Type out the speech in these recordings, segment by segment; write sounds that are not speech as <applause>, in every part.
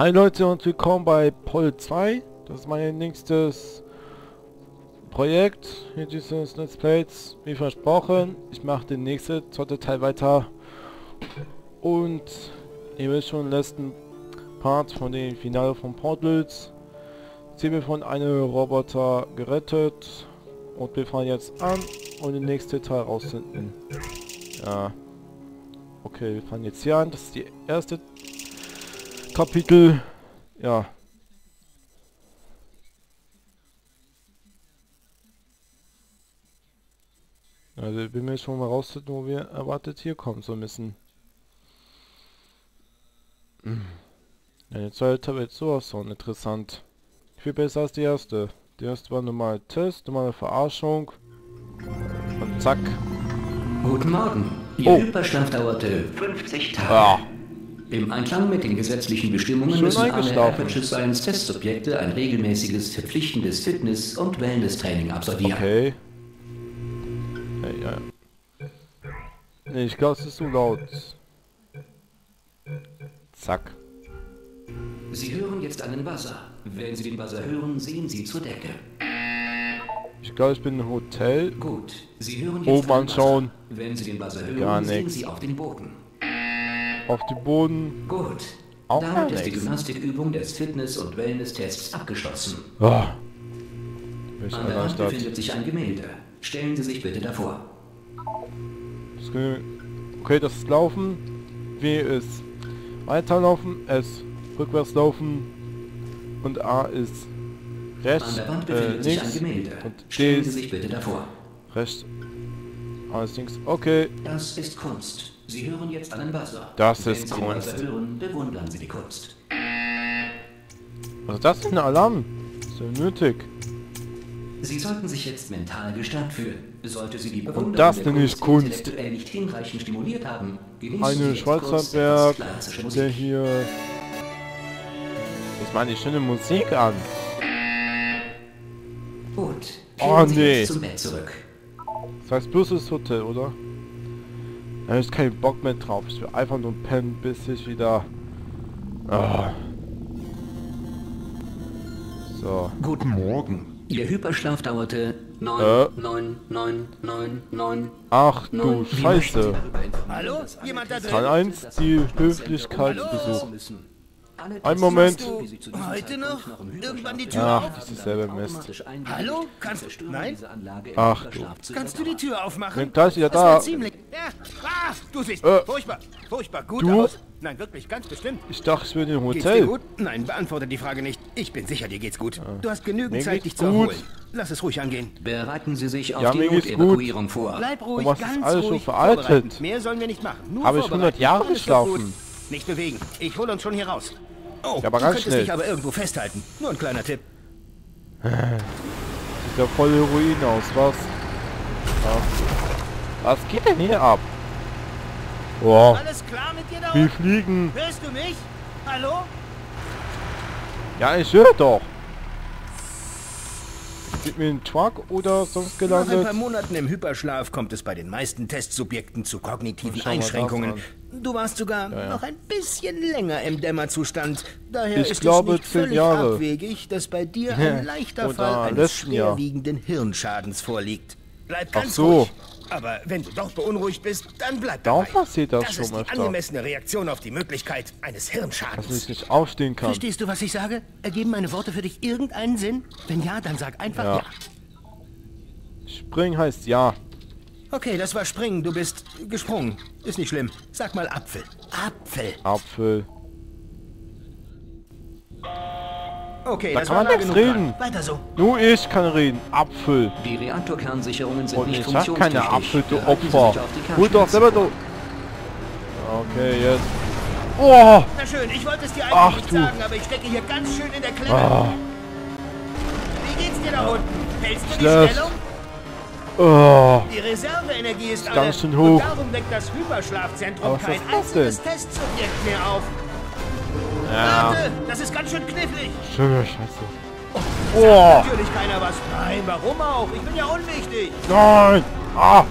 Hi Leute und willkommen bei Pol 2. Das ist mein nächstes Projekt hier dieses Let's Plays. Wie versprochen, ich mache den nächsten, zweite Teil weiter. Und ihr wisst schon, letzten Part von dem Finale von Portals. Sie wir von einem Roboter gerettet. Und wir fahren jetzt an und den nächsten Teil rausfinden. Ja. Okay, wir fahren jetzt hier an. Das ist die erste Kapitel. Ja. Also ich bin mir schon mal rausfinden, wo wir erwartet hier kommen so müssen. Die zweite wird sowas von interessant. Viel besser als die erste. Die erste war normal Test, normale Verarschung. Und zack. Guten Morgen. Ihr Oh. Hyperschlaf dauerte 50 Tage. Ja. Im Einklang mit den gesetzlichen Bestimmungen müssen alle. Aperture Science Testsubjekte ein regelmäßiges, verpflichtendes Fitness- und Wellness-Training absolvieren. Okay. Ja, ja. Nee, ich glaube, es ist zu laut. Zack. Sie hören jetzt einen Buzzer. Wenn Sie den Buzzer hören, sehen Sie zur Decke. Ich glaube, ich bin im Hotel. Gut. Sie hören jetzt einen anschauen. Buzzer. Wenn Sie den Buzzer hören, Gar sehen nix. Sie auf den Boden. Auf dem Boden. Gut. Auch Damit ist die. Gymnastikübung des Fitness- und Wellness-Tests abgeschlossen. Oh. An der Wand befindet sich ein Gemälde. Stellen Sie sich bitte davor. Okay, das ist Laufen. W ist Weiterlaufen. S rückwärts laufen. Und A ist An rechts, der Wand äh, befindet sich ein. Gemälde. Und D Stellen Sie sich bitte davor. rechts. Alles links. Okay. Das ist Kunst. Sie hören jetzt einen Buzzer. Das Wenn ist Sie Kunst. Buzzer hören, bewundern Sie die Kunst. Was ist das denn? Ein Alarm? Ist ja nötig. Sie sollten sich jetzt mental gestärkt fühlen. Sollte Sie die Bewunderung das der nenne ich Kunst intellektuell nicht hinreichend stimuliert haben, Sie Eine jetzt klassische der hier... Ich meine die schöne Musik an. Gut. Oh, Sie nee. jetzt. Das heißt bloß das Hotel, oder? Da ich keinen Bock mehr drauf. Ich will einfach nur pennen, bis ich wieder... Ah. So. Guten Morgen. Ihr Hyperschlaf dauerte 9, Äh. 9, 9, 9, 9, Ach du 9. Scheiße. Hallo? Jemand da drin? Teil 1, die Höflichkeitsbesuch. Ein Ein Moment. Heute noch? Irgendwann die Tür Ach, auf? dieses selbe Mist. Hallo? Kannst du... Nein? Ach du. Kannst du die Tür aufmachen? Wieder Das wär da. ziemlich... Ja. Ah, du siehst Äh. furchtbar, furchtbar gut Du? aus. Nein, wirklich, ganz bestimmt. Ich dachte, ich bin im Geht's dir Hotel. gut? Nein, beantworte die Frage nicht. Ich bin sicher, dir geht's gut. Du hast genügend Mir Zeit, dich zu gut. erholen. Lass es ruhig angehen. Bereiten Sie sich auf Ja, die. Notevakuierung vor. Bleib ruhig, was ist ganz alles schon ruhig veraltet? vorbereiten. Mehr sollen wir nicht machen. Nur Habe ich vorbereiten. 100 Jahre Alles geschlafen. Nicht bewegen. Ich hole uns schon hier raus. Oh, Ja, aber du ganz könntest schnell. dich aber irgendwo festhalten. Nur ein kleiner Tipp. Sieht ja voll Heroin aus, was? Ja. Was geht denn hier ab? Boah, Alles klar mit dir da wir fliegen. Hörst du mich? Hallo? Ja, ich höre doch. Sind wir im Truck oder sonst Nach ein gelandet? paar Monaten im Hyperschlaf kommt es bei den meisten Testsubjekten zu kognitiven Einschränkungen. Du warst sogar ja. noch ein bisschen länger im Dämmerzustand. Daher Ich ist glaube, es nicht völlig Jahre. abwegig, dass bei dir Ja, ein <laughs> leichter oder Fall eines letzten Jahr. schwerwiegenden Hirnschadens vorliegt. Bleib Ach ganz so. ruhig. Aber wenn du doch beunruhigt bist, dann bleib dabei. passiert das das schon ist die öfter. angemessene Reaktion auf die Möglichkeit eines Dass ich Hirnschadens. nicht aufstehen kann. Verstehst du, was ich sage? Ergeben meine Worte für dich irgendeinen Sinn? Wenn ja, dann sag einfach Ja. ja. Springen heißt ja. Okay, das war springen. Du bist gesprungen. Ist nicht schlimm. Sag mal Apfel. Apfel. Apfel. Okay, Da das kann war man nichts reden. dran. Weiter so. Nur ich kann reden. Apfel. Die Reaktorkernsicherungen sind Und nicht ich sag keine funktionstüchtig. Apfel, du Opfer. die Hol doch selber du. Okay, jetzt. Oh! Na schön, ich wollte es dir Ach, eigentlich nicht du. sagen, aber ich stecke hier ganz schön in der Klemme. Ah. Wie geht's dir da unten? Hältst du die Schlecht. Stellung? Oh! Die Reserveenergie ist, ganz schön Und hoch. darum weckt das Hyperschlafzentrum was kein einziges Testsubjekt mehr auf. Ja. Warte, das ist ganz schön knifflig. Schöne Scheiße. Oh! Natürlich keiner was. Nein, warum auch? Ich bin ja unwichtig. Nein! Ah!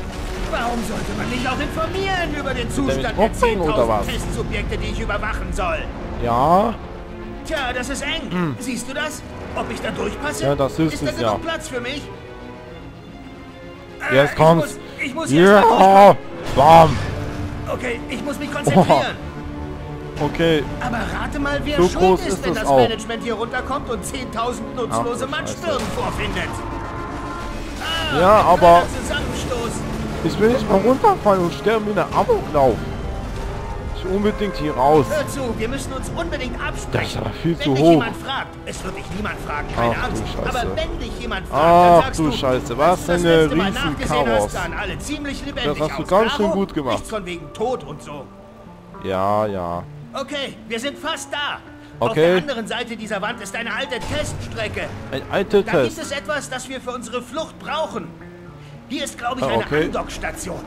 Warum sollte man mich auch informieren über den Zustand der hochbringen, oder 10.000 was? Testsubjekte, die ich überwachen soll? Ja? Tja, das ist eng. Siehst du das? Ob ich da durchpasse? Ja, das ist Ist da genug ja. Platz für mich? Äh, Jetzt ich kommt's. muss- Ich muss jetzt mal Ja! durchkommen. Bam! Okay, ich muss mich konzentrieren. Okay, Aber rate mal, wer So schuld groß ist, wenn das auch. Management hier runterkommt und 10.000 nutzlose Ach Matschbirnen vorfindet. Ah, Ja, aber- ich will nicht mal runterfallen und sterben wie eine Amoklauf. Unbedingt hier raus. Hör zu, wir müssen uns unbedingt absprechen. Das ist aber viel wenn zu dich hoch. jemand fragt, es wird dich niemand fragen, keine Ach Angst. Scheiße. Aber wenn dich jemand fragt, Ach dann sagst du du, Scheiße, was eine riesen Chaos. hast, sahen alle ziemlich lebendig Das hast du aus. ganz schön gut gemacht. Nichts von wegen Tod und so. Ja, ja. Okay, wir sind fast da. Auf Okay. der anderen Seite dieser Wand ist eine alte Teststrecke. Ein alter Da gibt Test. es etwas, das wir für unsere Flucht brauchen. Hier ist, glaube ich, Ah, eine okay. Andockstation.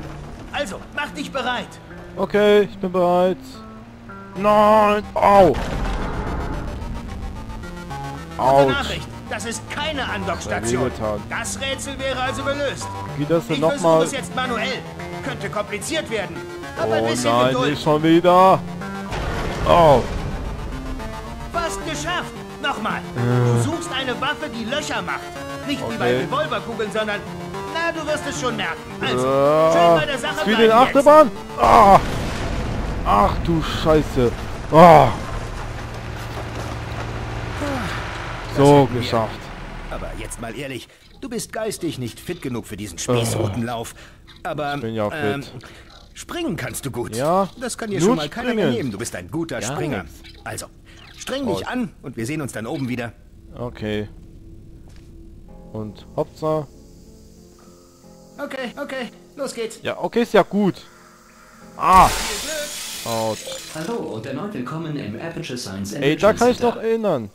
Also, mach dich bereit. Okay, ich bin bereit. Nein! Au! Nachricht, das ist keine Andockstation. Das Rätsel wäre also gelöst. Wie das denn Ich versuche nochmal? es jetzt manuell. Könnte kompliziert werden. Aber ein Oh bisschen nein, Geduld. nicht schon wieder. Oh, Fast geschafft. Nochmal. Du suchst eine Waffe, die Löcher macht. Nicht wie bei Okay. Revolverkugeln, sondern... Du wirst es schon merken. Also, schön äh, bei der Sache wie den. Achterbahn. Ah. Ach du Scheiße. Ah. So, geschafft. Aber jetzt mal ehrlich, du bist geistig nicht fit genug für diesen Spießrutenlauf. Aber bin ja ähm, fit. springen kannst du gut. Ja, Das kann dir schon mal keiner mehr springen. nehmen. Du bist ein guter Ja, Springer. jetzt. Also, streng dich Oh. an und wir sehen uns dann oben wieder. Okay. Und Hauptsache. Okay, okay, los geht's. Ja, okay, ist ja gut. Ah. Autsch. Hallo und erneut willkommen im Aperture Science Ey, da kann ich noch erinnern.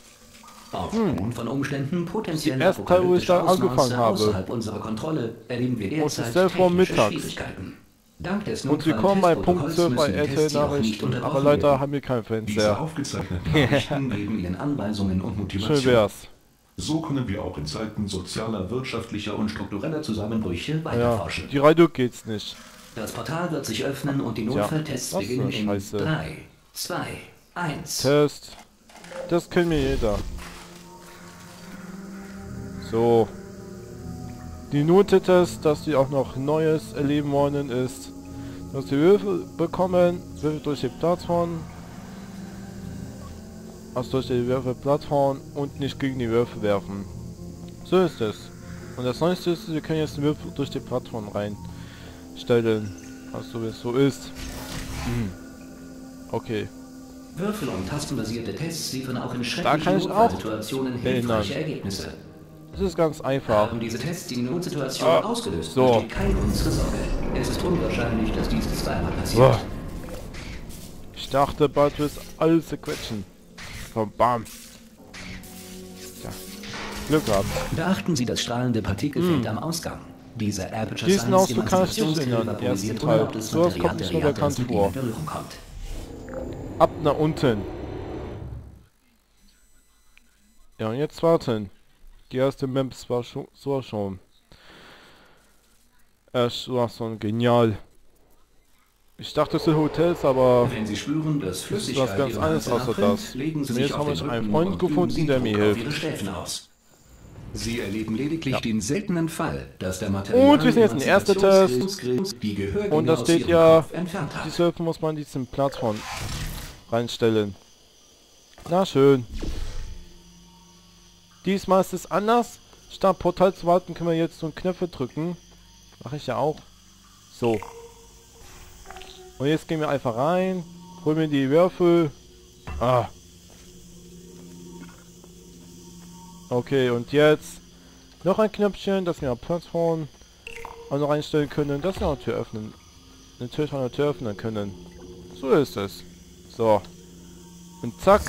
Aufgrund von Umständen potenziell Die erste Teil, wo ich da angefangen habe. außerhalb unserer Kontrolle erleben wir derzeit technische mittags. Schwierigkeiten. Dank des Und wir kommen bei Punkt 12 bei RTL-Nachrichten. unterbrochen Aber leider haben wir keinen Diese Fernseher. aufgezeichneten <laughs> Nachrichten geben Ihnen Anweisungen und Motivation. Schön wär's. So können wir auch in Zeiten sozialer, wirtschaftlicher und struktureller Zusammenbrüche Ja, weiterforschen. die Radio geht's nicht. Das Portal wird sich öffnen und die Notfalltests für beginnen in Scheiße. 3, 2, 1. Test. Das kennt mir jeder. So. Die Note-Test, dass die auch noch Neues erleben wollen, ist, dass die Würfel bekommen, Würfel durch die Plattform, also durch die Würfelplattform und nicht gegen die Würfel werfen. So ist es. Und das Neueste ist, wir können jetzt den Würfel durch die Plattform reinstellen. Also wie es so ist. Hm. Okay. Würfel- und tastenbasierte Tests liefern auch in Da schrecklichen kann ich auch Notfallsituationen erinnern. hilfreiche Ergebnisse. Das ist ganz einfach. Haben diese Tests die Notsituation Ah, ausgelöst, so. keine unsere Sorge. Es ist unwahrscheinlich, dass dies zweimal passiert. Ich dachte, bald wird alles zerquetschen. Komm, bam. Tja. Glück gehabt. Beachten Sie das strahlende Partikelfeld am Ausgang. Dieser Aperture Diesen Ausdruck kann ich nicht erinnern, vaporisiert ersten Teil. Material kommt der so Reaktor, bekannt vor. Ab nach unten. Ja, und jetzt warten. Die erste Map war schon, so schon. Es war so genial. Ich dachte, es sind Hotels, aber Wenn Sie spüren, dass ist Flüssigkeit was ganz anderes außer das. legen Sie Und sich jetzt auf habe den ich einen Freund gefunden, der mir hilft. Aus. Sie erleben lediglich Ja. den seltenen Fall, dass der Und wir sind jetzt der erste Test. Und da steht ja, die Surfen muss man diesen Plattform reinstellen. Na schön. Diesmal ist es anders. Statt Portal zu warten, können wir jetzt so Knöpfe drücken. Mache ich ja auch. So. Und jetzt gehen wir einfach rein. Holen wir die Würfel. Ah. Okay, und jetzt noch ein Knöpfchen, dass wir eine Plattform auch noch einstellen können, dass wir eine Tür öffnen. Eine Tür eine Tür öffnen können. So ist es. So. Und zack.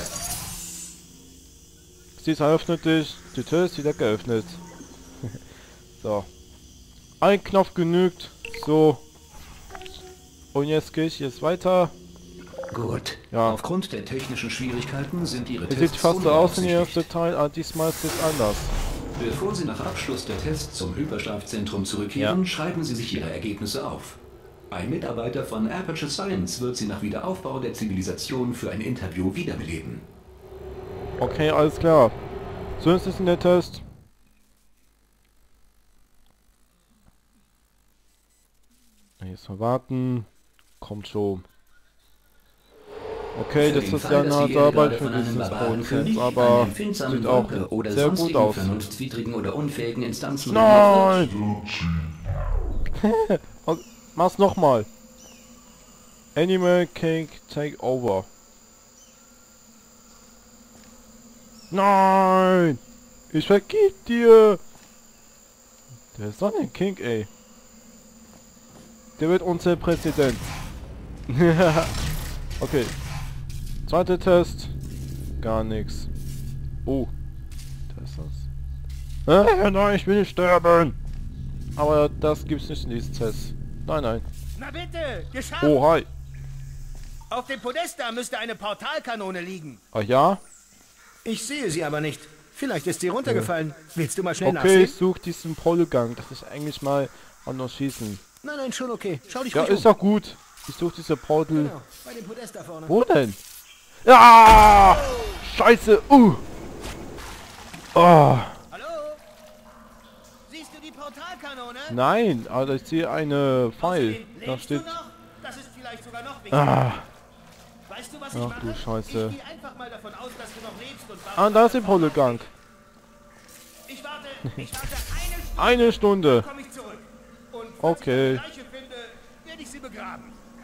Sie eröffnet dich. Die Tür ist wieder geöffnet. <laughs> so. Ein Knopf genügt. So. Und jetzt gehe ich jetzt weiter. Gut. Ja. Aufgrund der technischen Schwierigkeiten sind Ihre Es Tests sieht fast so aus wie der unbeaufsichtigt. erste Teil, aber diesmal ist es anders. Bevor Sie nach Abschluss der Tests zum Hyperschlafzentrum zurückkehren, schreiben Sie sich Ihre Ergebnisse auf. Ein Mitarbeiter von Aperture Science wird Sie nach Wiederaufbau der Zivilisation für ein Interview wiederbeleben. Okay, alles klar. So ist es in der Test. Jetzt mal warten. Kommt schon. Okay, Für das ist Fall, ja eine Arbeit für Barbarenkönig, Prozess, aber sieht auch oder sehr gut aus. vernunftswidrigen oder unfähigen Instanzen Nein! <laughs> Mach's nochmal. Animal Cake Take Over. Nein! Ich vergib dir! Der ist doch ein King, ey. Der wird unser Präsident. <laughs> okay. Zweiter Test. Gar nichts. Oh. Das ist das. Äh, nein, ich will nicht sterben. Aber das gibt's nicht in diesem Test. Nein, nein. Na bitte, geschafft! Oh, hi. Auf dem Podest da müsste eine Portalkanone liegen. Ach ja? Ich sehe sie aber nicht. Vielleicht ist sie runtergefallen. Willst du mal schnell Okay, ich nachsehen? such diesen Polgang. Das ist eigentlich mal anders schießen. Nein, nein, schon okay. Schau dich Ja, ist um. doch gut. Ich such diese Portal. Genau, bei dem Podest da vorne. Wo denn? Ja! Scheiße! Uh! Oh, Hallo? Siehst du die Portalkanone? nein, aber ich sehe eine Pfeil. Da steht... Das ist vielleicht sogar noch wichtiger. Ah, Weißt du, was ich Ach mache? du Scheiße. Ich einfach mal davon aus, dass du noch lebst und ah da ist der Polgang. Ich warte, ich warte eine Stunde, Eine Stunde. ich Okay. ich finde,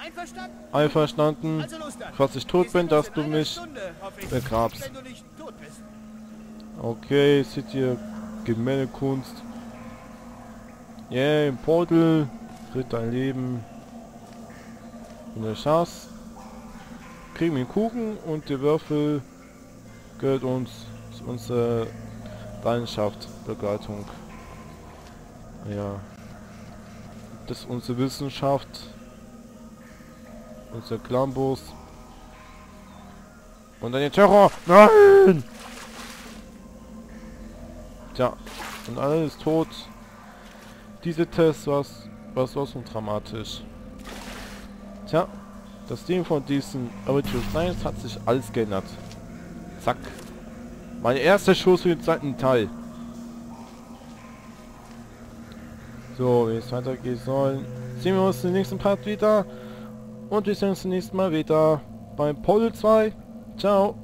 Einverstanden? Einverstanden. Also los dann. Falls ich tot bin, dass du mich begrabst. Okay, seht ihr Gemäldekunst. Yeah, im Portal. Ritt dein Leben. Wenn du schaffst, kriegen wir einen Kuchen und der Würfel gehört uns zu unserer Leidenschaft, Begleitung. Ja. Das ist unsere Wissenschaft. Unser Klambus. Und dann der Terror. Nein! Tja, und alles ist tot. Diese Test was was was und dramatisch. Tja, das Team von diesen Amateur Science hat sich alles geändert. Zack. Mein erster Schuss für den zweiten Teil. So, wie es weitergehen soll, sehen wir uns im nächsten Part wieder. Und wir sehen uns nächstes Mal wieder beim Pole 2. Ciao.